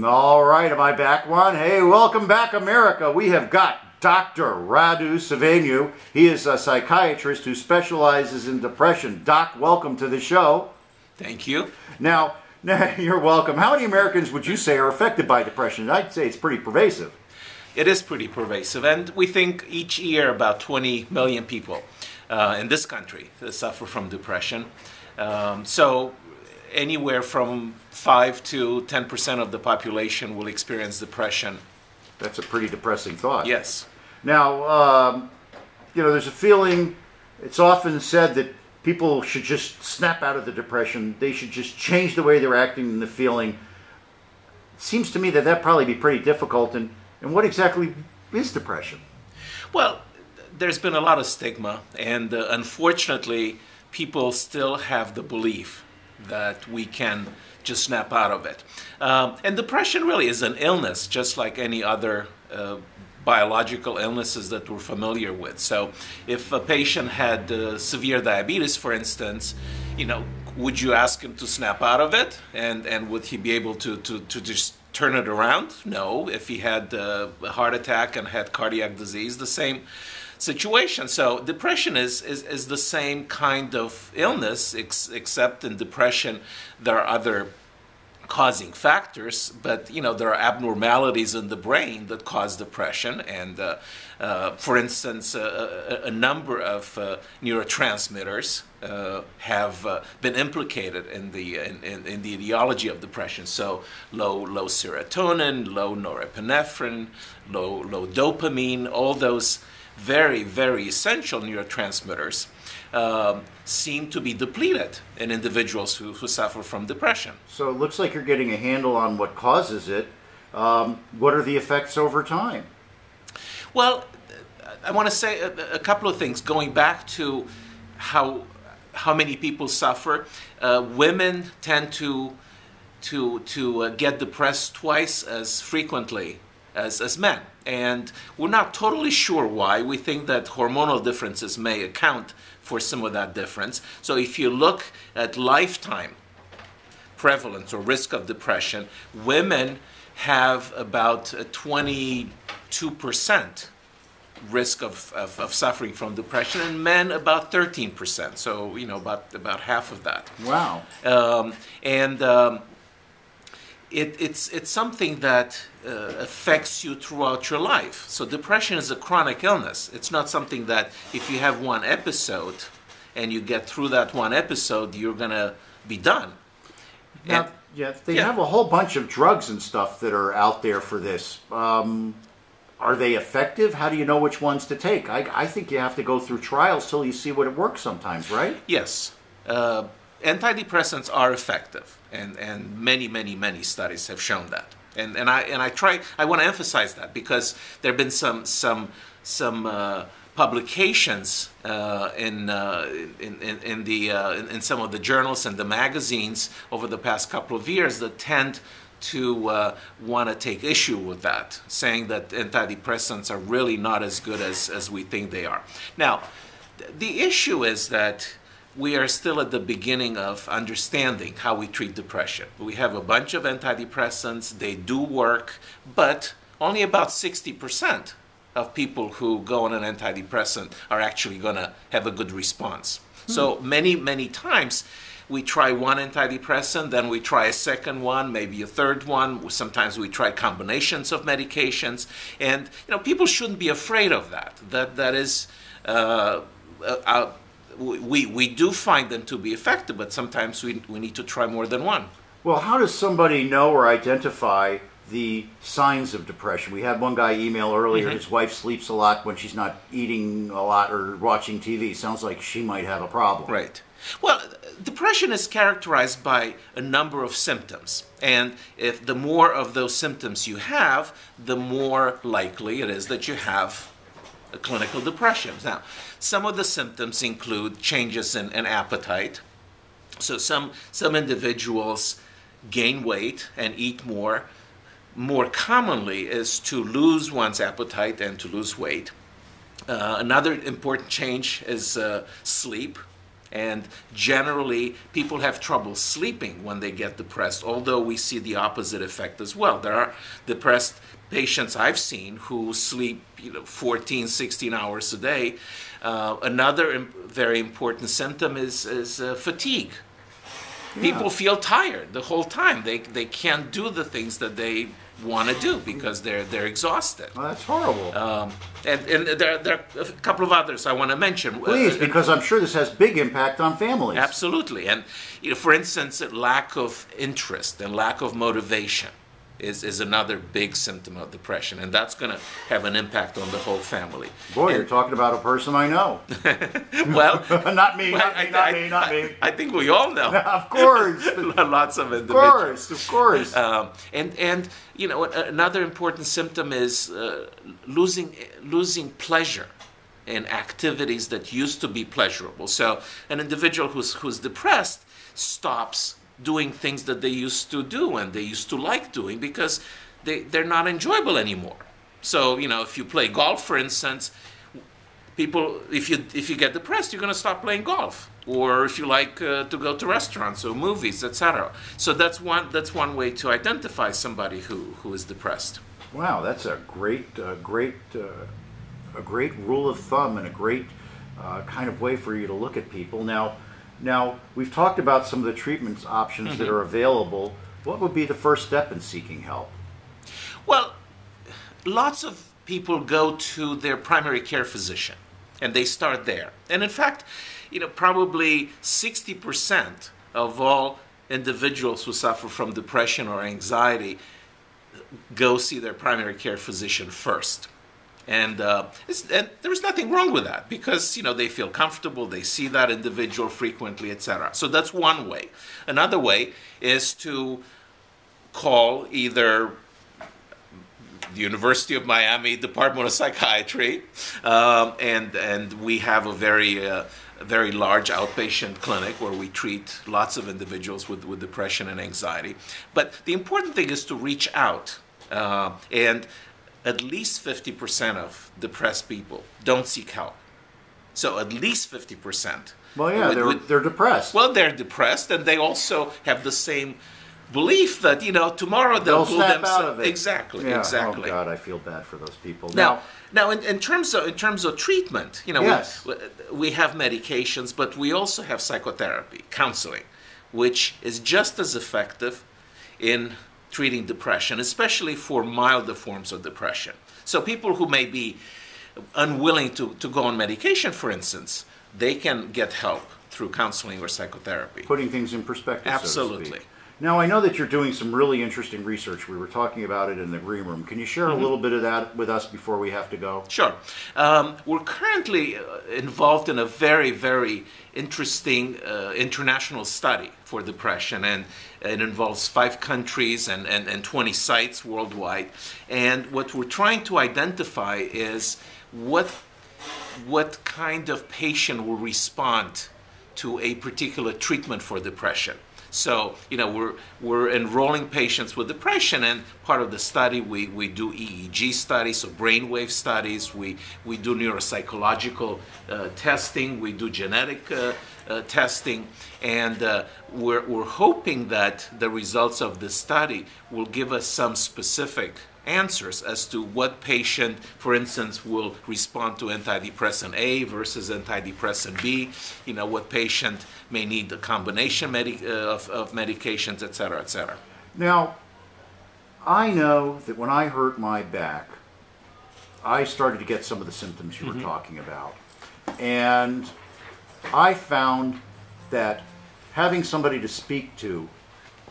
All right, am I back one? Hey, welcome back, America. We have got Dr. Radu Saveanu. He is a psychiatrist who specializes in depression. Doc, welcome to the show. Thank you. Now, you're welcome. How many Americans would you say are affected by depression? I'd say it's pretty pervasive. It is pretty pervasive, and we think each year about 20 million people uh, in this country suffer from depression. Um, so anywhere from 5 to 10% of the population will experience depression. That's a pretty depressing thought. Yes. Now, um, you know, there's a feeling, it's often said that people should just snap out of the depression. They should just change the way they're acting and the feeling. It seems to me that that'd probably be pretty difficult. And, and what exactly is depression? Well, there's been a lot of stigma, and uh, unfortunately, people still have the belief that we can just snap out of it. Um, and depression really is an illness, just like any other uh, biological illnesses that we're familiar with. So, if a patient had uh, severe diabetes, for instance, you know, would you ask him to snap out of it, and and would he be able to to to just turn it around? No. If he had uh, a heart attack and had cardiac disease, the same situation. So depression is, is, is the same kind of illness, ex- except in depression there are other causing factors, but you know there are abnormalities in the brain that cause depression, and uh, uh, for instance, uh, a, a, number of uh, neurotransmitters uh, have uh, been implicated in the in, in, in, the etiology of depression. So low low serotonin, low norepinephrine, low low dopamine, all those very, very essential neurotransmitters um, seem to be depleted in individuals who, who suffer from depression. So it looks like you're getting a handle on what causes it. Um, what are the effects over time? Well, I want to say a, a, couple of things. Going back to how how many people suffer, uh, women tend to to to uh, get depressed twice as frequently as, as men. And we're not totally sure why. We think that hormonal differences may account for some of that difference. So if you look at lifetime prevalence or risk of depression, women have about 22% risk of, of, of, suffering from depression and men about 13% so you know about about half of that wow um, and um, it, it's, it's something that uh, affects you throughout your life. So, depression is a chronic illness. It's not something that if you have one episode and you get through that one episode, you're going to be done. Now, and, yeah, they yeah. have a whole bunch of drugs and stuff that are out there for this. Um, are they effective? How do you know which ones to take? I, I think you have to go through trials till you see what it works sometimes, right? Yes. Uh, antidepressants are effective, and, and many, many, many studies have shown that. And, and I and I try I want to emphasize that because there have been some some some uh, publications uh, in, uh, in, in, in, the uh, in, in, some of the journals and the magazines over the past couple of years that tend to uh, want to take issue with that, saying that antidepressants are really not as good as, as we think they are. Now, the issue is that we are still at the beginning of understanding how we treat depression. We have a bunch of antidepressants, they do work, but only about 60% of people who go on an antidepressant are actually going to have a good response. Hmm. So many, many times we try one antidepressant, then we try a second one, maybe a third one. Sometimes we try combinations of medications, and you know people shouldn't be afraid of that. That that is. Uh, a, we, we do find them to be effective, but sometimes we, we need to try more than one. Well, how does somebody know or identify the signs of depression? We had one guy email earlier, mm-hmm. his wife sleeps a lot when she's not eating a lot or watching TV. Sounds like she might have a problem. Right. Well, depression is characterized by a number of symptoms. And if the more of those symptoms you have, the more likely it is that you have clinical depression. Now, some of the symptoms include changes in, in appetite. So some, some individuals gain weight and eat more. More commonly is to lose one's appetite and to lose weight. Uh, another important change is uh, sleep. And generally, people have trouble sleeping when they get depressed, although we see the opposite effect as well. There are depressed patients I've seen who sleep you know, 14, 16 hours a day. Uh, another Im- very important symptom is, is uh, fatigue. People feel tired the whole time. They, they can't do the things that they want to do because they're, they're exhausted. Well, that's horrible. Um, and and there, there are a couple of others I want to mention. Please, Uh, because I'm sure this has big impact on families. Absolutely. And you know, for instance, lack of interest and lack of motivation is, is another big symptom of depression, and that's going to have an impact on the whole family. Boy, And- you're talking about a person I know. well, not me, not I- me, not I- me, not I- me. I think we all know. Of course, Lots of individuals. Of course, of course. Um, and and you know another important symptom is uh, losing losing pleasure in activities that used to be pleasurable. So an individual who's who's depressed stops doing things that they used to do and they used to like doing because they, they're not enjoyable anymore. So you know if you play golf, for instance, people if you if you get depressed you're going to stop playing golf or if you like uh, to go to restaurants or movies etc so that's one that's one way to identify somebody who who is depressed Wow, that's a great, uh, great, uh, a great rule of thumb and a great uh, kind of way for you to look at people. Now, now we've talked about some of the treatment options that mm-hmm. are available. What would be the first step in seeking help? well lots of people go to their primary care physician and they start there and in fact you know probably 60% of all individuals who suffer from depression or anxiety go see their primary care physician first. And, uh, and there's nothing wrong with that because you know they feel comfortable, they see that individual frequently, etc. So that's one way. Another way is to call either the University of Miami Department of Psychiatry, um, and and we have a very uh, very large outpatient clinic where we treat lots of individuals with, with depression and anxiety. But the important thing is to reach out, uh, and at least 50% of depressed people don't seek help. So at least 50%. Well, yeah, they're, they're depressed. well, they're depressed, and they also have the same belief that you know tomorrow They'll they'll, pull themselves of it. exactly, Yeah, exactly. Oh God, I feel bad for those people. Now, now in, in terms of in terms of treatment, you know, Yes. we, we have medications, but we also have psychotherapy, counseling, which is just as effective in treating depression, especially for milder forms of depression. So people who may be unwilling to, to go on medication, for instance, they can get help through counseling or psychotherapy. putting things in perspective. so Absolutely. speak. Now, I know that you're doing some really interesting research. We were talking about it in the green room. Can you share Mm-hmm. a little bit of that with us before we have to go? Sure. Um, we're currently uh, involved in a very, very interesting uh, international study for depression, and it involves five countries and, and, and 20 sites worldwide. And what we're trying to identify is what, what kind of patient will respond to a particular treatment for depression. So, you know, we're, we're enrolling patients with depression, and part of the study, we, we do EEG studies, so brainwave studies, we, we do neuropsychological uh, testing, we do genetic uh, uh, testing, and uh, we're, we're hoping that the results of this study will give us some specific answers as to what patient, for instance, will respond to antidepressant A versus antidepressant B. You know, what patient may need a combination medi- uh, of, of medications, et cetera, et cetera. Now, I know that when I hurt my back, I started to get some of the symptoms you were talking about. And I found that having somebody to speak to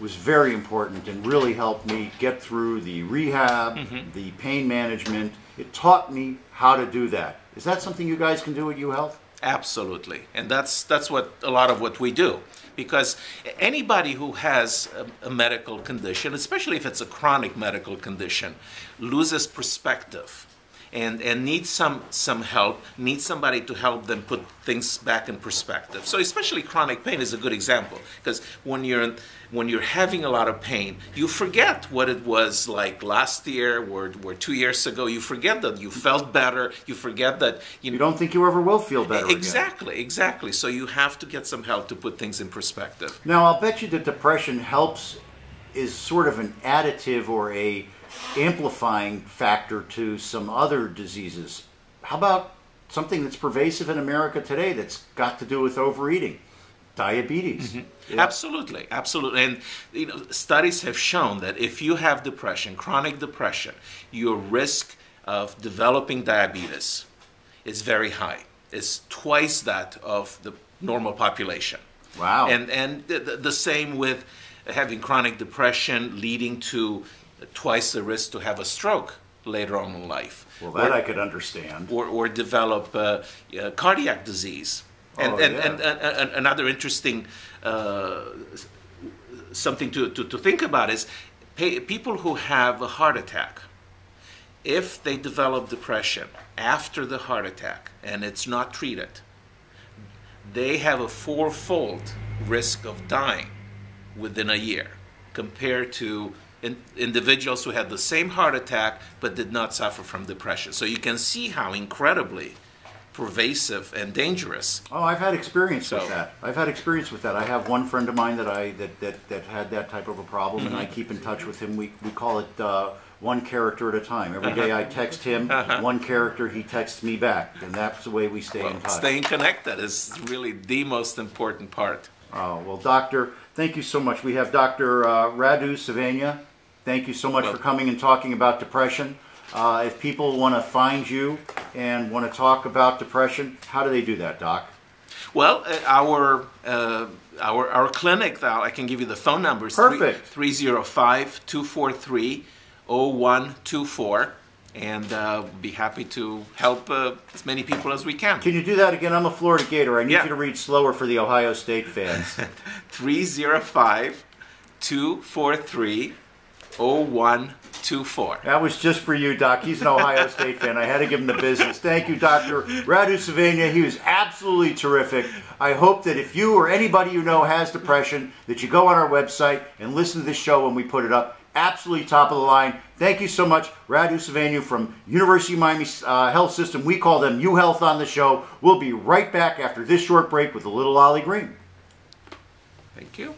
was very important and really helped me get through the rehab, mm-hmm. the pain management. It taught me how to do that. Is that something you guys can do at UHealth? Absolutely, and that's that's what a lot of what we do. Because anybody who has a, a medical condition, especially if it's a chronic medical condition, loses perspective, and, and need some, some help, need somebody to help them put things back in perspective. So especially chronic pain is a good example because when you're, when you're having a lot of pain, you forget what it was like last year or, or two years ago. You forget that you felt better. You forget that you, You don't think you ever will feel better again. Exactly, exactly. So you have to get some help to put things in perspective. Now, I'll bet you that depression helps is sort of an additive or a amplifying factor to some other diseases. How about something that's pervasive in America today that's got to do with overeating? Diabetes. Mm-hmm. Yeah. Absolutely, absolutely. And you know, studies have shown that if you have depression, chronic depression, your risk of developing diabetes is very high. It's twice that of the normal population. Wow. And and the, the, the same with having chronic depression leading to twice the risk to have a stroke later on in life. Well, that Or- I could understand. or, or develop uh, uh, cardiac disease. And, Oh, and, yeah. and, and, and another interesting uh, something to, to, to think about is pa- people who have a heart attack, if they develop depression after the heart attack and it's not treated, they have a fourfold risk of dying within a year compared to in, individuals who had the same heart attack but did not suffer from depression. So you can see how incredibly pervasive and dangerous. Oh, I've had experience So- with that. I've had experience with that. I have one friend of mine that I that that, that had that type of a problem, and I Mm-hmm. keep in touch with him. We we call it uh, one character at a time. Every day Uh-huh. I text him one character, he texts me back, and that's the way we stay in touch. Staying connected is really the most important part. Oh, well, Doctor, thank you so much. We have Dr. Uh, Radu Saveanu. Thank you so much for coming and talking about depression. Uh, if people want to find you and want to talk about depression, how do they do that, Doc? Well, uh, our uh, our our clinic I can give you the phone numbers. Perfect. 305 243 0124 and uh, be happy to help uh, as many people as we can. Can you do that again? I'm a Florida Gator. I need Yeah. you to read slower for the Ohio State fans. 305 243 0124. that was just for you, Doc. He's an Ohio State fan. I had to give him the business. Thank you, Dr. Radu Saveanu. He was absolutely terrific. I hope that if you or anybody you know has depression, that you go on our website and listen to this show when we put it up. Absolutely top of the line. Thank you so much, Radu Saveanu from University of Miami uh, Health System. We call them U Health on the show. We'll be right back after this short break with a little Ollie Green. Thank you.